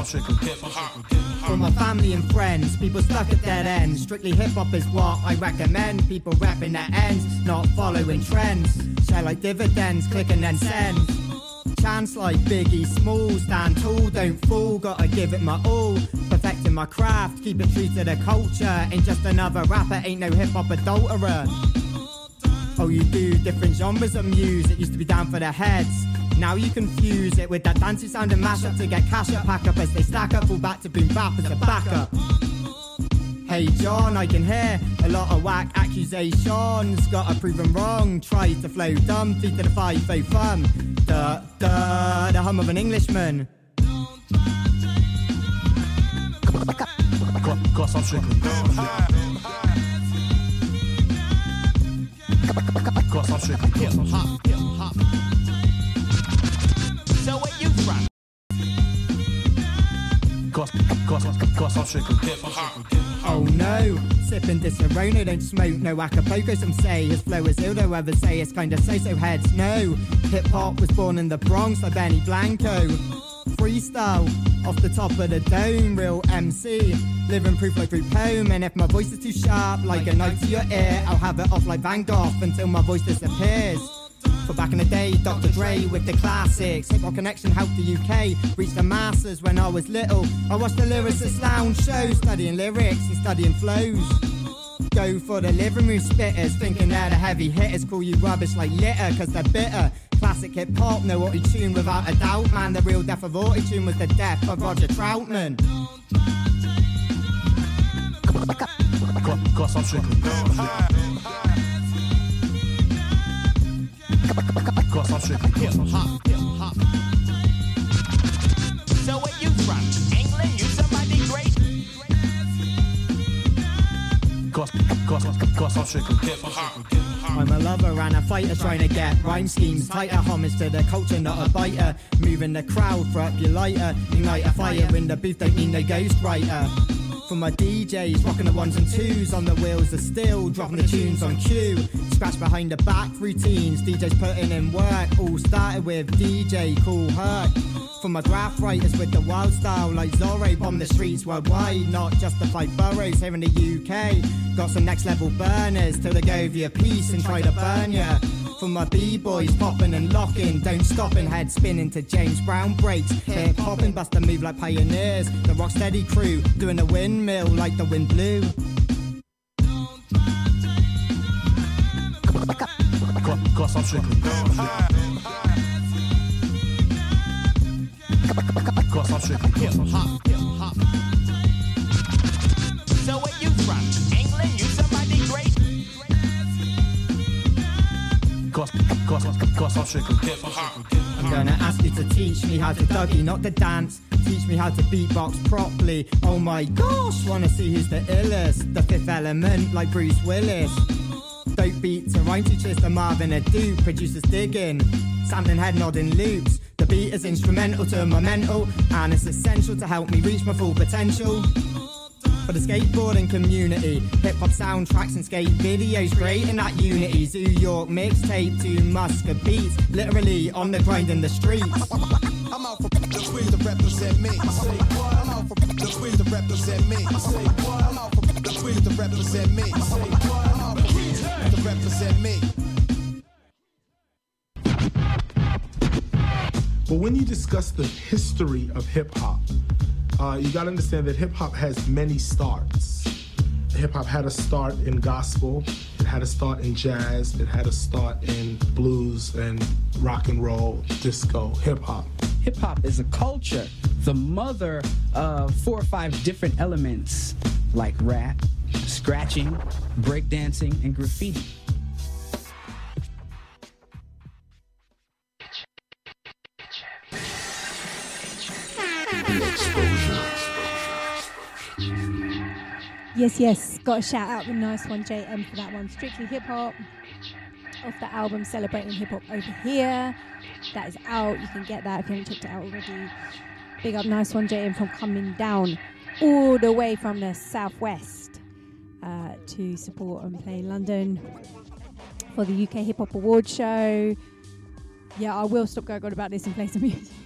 For my family and friends, people stuck at dead ends. Strictly hip hop is what I recommend. People rapping their ends, not following trends. Share like dividends, click and then send. Chance like Biggie Smalls, stand tall, don't fall, gotta give it my all. Perfecting my craft, keep it true to the culture. Ain't just another rapper, ain't no hip hop adulterer. Oh, you do different genres of music, used to be down for the heads. Now you confuse it with that dancey sound and mash up to get cash up, pack up as they stack up, fall back to boom bap as a backup. Hey John, I can hear a lot of whack accusations. Gotta prove them wrong. Try to flow dumb, feet to the five faux fun. Duh, duh, the hum of an Englishman. Cause I'm hop. Cause I'm strictly hip hop. I'm hop. Oh no, sipping this Corona, don't smoke no Acapulco. Some say his flow is ill, though others say it's kinda so so heads. No, hip hop was born in the Bronx by Benny Blanco. Freestyle off the top of the dome, real MC. Living proof like group home, and if my voice is too sharp, like a knife to your ear, I'll have it off like Van Gogh until my voice disappears. Back in the day, Dr. Dre with the classics. Hip Hop Connection helped the UK reach the masses when I was little. I watched the lyricist lounge show, studying lyrics and studying flows. Go for the living room spitters, thinking they're the heavy hitters. Call you rubbish like litter, cause they're bitter. Classic hip hop, no auto tune without a doubt, man. The real death of auto tune was the death of Roger Troutman. Cause, cause Hip hop. Hip hop. So where you from? England? You somebody great? I'm a lover and a fighter trying to get rhyme schemes tighter. Homage to the culture, not a biter. Moving the crowd, throw up your lighter. Ignite a fire in the booth, don't need no ghostwriter. For my DJs, rocking the ones and twos on the wheels of steel, dropping the tunes on cue. Scratch behind the back routines, DJs putting in work. All started with DJ Kool Herc. From my graph writers with the wild style like Zorro, bomb the streets worldwide, not just the five boroughs here in the UK. Got some next level burners till they go over your piece and try to burn ya. For my b-boys popping and locking, don't stop and head spinning to James Brown breaks. Hip hopping, bust a move like pioneers. The Rocksteady crew doing a windmill like the wind blew. I'm. I'm gonna ask you to teach me how to Dougie, not to dance. Teach me how to beatbox properly. Oh my gosh, wanna see who's the illest? The fifth element, like Bruce Willis. Dope beats and rhyme teachers to Marvin A Doup. Producers digging, sampling head nodding loops. The beat is instrumental to my mental, and it's essential to help me reach my full potential. For the skateboarding community, hip hop soundtracks and skate videos, creating that unity. Zoo York mixtape to Muska beats, literally on the grind in the streets. I'm out for the quiz to represent me. Say what? I'm out for the quiz to represent me. Say what? I'm out for the quiz to represent me. Say what? I'm out for the quiz to represent me. But when you discuss the history of hip hop, uh, you got to understand that hip hop has many starts. Hip hop had a start in gospel, it had a start in jazz, it had a start in blues and rock and roll, disco, hip hop. Hip hop is a culture, the mother of four or five different elements like rap, scratching, breakdancing, and graffiti. Yes, yes. Got a shout out the Nicewun, JM, for that one. Strictly hip hop. Off the album Celebrating Hip Hop Over Here. That is out. You can get that if you haven't checked it out already. Big up, Nicewun, JM, from coming down all the way from the southwest uh, to support and play in London for the UK Hip Hop Award Show. Yeah, I will stop going on about this and play some music.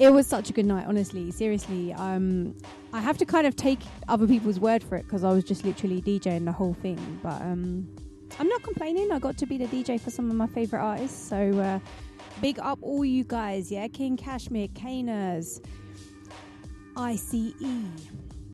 It was such a good night, honestly. Seriously, um, I have to kind of take other people's word for it because I was just literally DJing the whole thing. But um, I'm not complaining. I got to be the DJ for some of my favorite artists. So uh, big up all you guys, yeah. King Kashmir, Kaners, ICE,